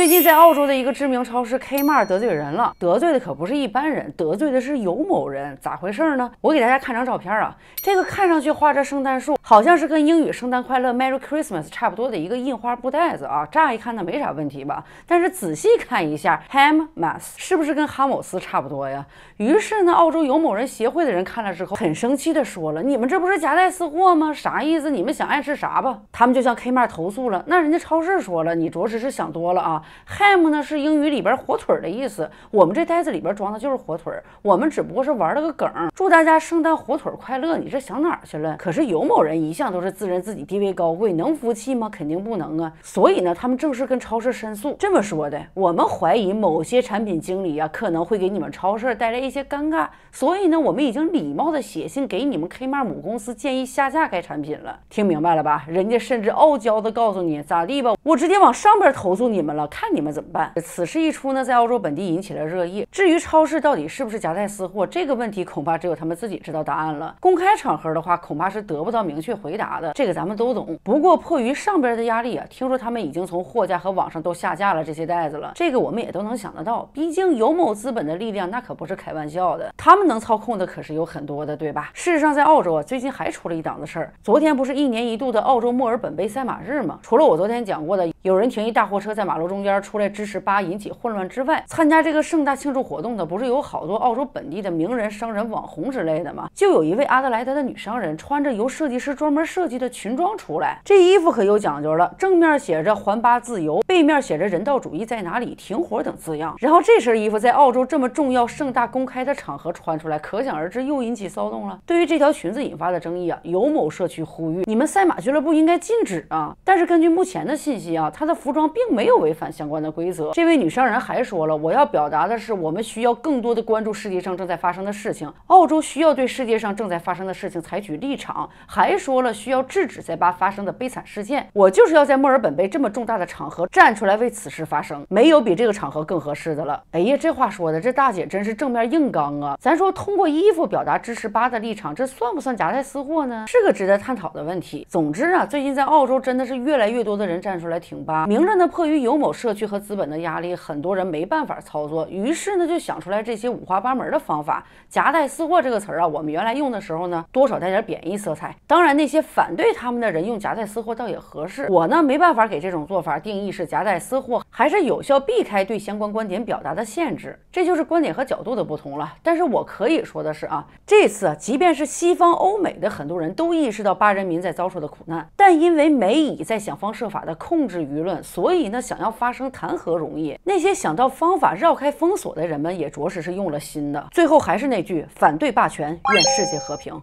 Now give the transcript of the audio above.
最近在澳洲的一个知名超市 Kmart 得罪人了，得罪的可不是一般人，得罪的是有某人。咋回事呢？我给大家看张照片啊，这个看上去画着圣诞树，好像是跟英语“圣诞快乐 ”（Merry Christmas） 差不多的一个印花布袋子啊。乍一看呢没啥问题吧？但是仔细看一下，Hammas 是不是跟哈姆斯差不多呀？于是呢，澳洲有某人协会的人看了之后，很生气的说了：“你们这不是夹带私货吗？啥意思？你们想爱吃啥吧？”他们就向 Kmart 投诉了。那人家超市说了：“你着实是想多了啊。” Ham 呢是英语里边火腿的意思，我们这袋子里边装的就是火腿，我们只不过是玩了个梗，祝大家圣诞火腿快乐。你这想哪儿去了？可是有某人一向都是自认自己地位高贵，能服气吗？肯定不能啊。所以呢，他们正式跟超市申诉，这么说的：我们怀疑某些产品经理啊可能会给你们超市带来一些尴尬，所以呢，我们已经礼貌的写信给你们 Kmart 母公司，建议下架该产品了。听明白了吧？人家甚至傲娇的告诉你咋地吧，我直接往上边投诉你们了，看你们。怎么办？此事一出呢，在澳洲本地引起了热议。至于超市到底是不是夹带私货这个问题，恐怕只有他们自己知道答案了。公开场合的话，恐怕是得不到明确回答的。这个咱们都懂。不过迫于上边的压力啊，听说他们已经从货架和网上都下架了这些袋子了。这个我们也都能想得到，毕竟有某资本的力量那可不是开玩笑的，他们能操控的可是有很多的，对吧？事实上，在澳洲啊，最近还出了一档子事儿。昨天不是一年一度的澳洲墨尔本杯赛马日吗？除了我昨天讲过的，有人停一大货车在马路中间出。来支持八引起混乱之外，参加这个盛大庆祝活动的不是有好多澳洲本地的名人、商人、网红之类的吗？就有一位阿德莱德的女商人，穿着由设计师专门设计的裙装出来，这衣服可有讲究了，正面写着“环八自由”，背面写着“人道主义在哪里？停火”等字样。然后这身衣服在澳洲这么重要、盛大、公开的场合穿出来，可想而知又引起骚动了。对于这条裙子引发的争议啊，有某社区呼吁，你们赛马俱乐部应该禁止啊。但是根据目前的信息啊，她的服装并没有违反相关的。规则。这位女商人还说了，我要表达的是，我们需要更多的关注世界上正在发生的事情。澳洲需要对世界上正在发生的事情采取立场。还说了，需要制止在巴发生的悲惨事件。我就是要在墨尔本杯这么重大的场合站出来为此事发声，没有比这个场合更合适的了。哎呀，这话说的，这大姐真是正面硬刚啊！咱说通过衣服表达支持巴的立场，这算不算夹带私货呢？是个值得探讨的问题。总之啊，最近在澳洲真的是越来越多的人站出来挺巴，明着呢，迫于有某社区和。资本的压力，很多人没办法操作，于是呢就想出来这些五花八门的方法。夹带私货这个词儿啊，我们原来用的时候呢，多少带点贬义色彩。当然，那些反对他们的人用夹带私货倒也合适。我呢没办法给这种做法定义是夹带私货，还是有效避开对相关观点表达的限制。这就是观点和角度的不同了。但是我可以说的是啊，这次啊，即便是西方欧美的很多人都意识到巴人民在遭受的苦难，但因为美以在想方设法的控制舆论，所以呢想要发生。谈何容易？那些想到方法绕开封锁的人们，也着实是用了心的。最后还是那句：反对霸权，愿世界和平。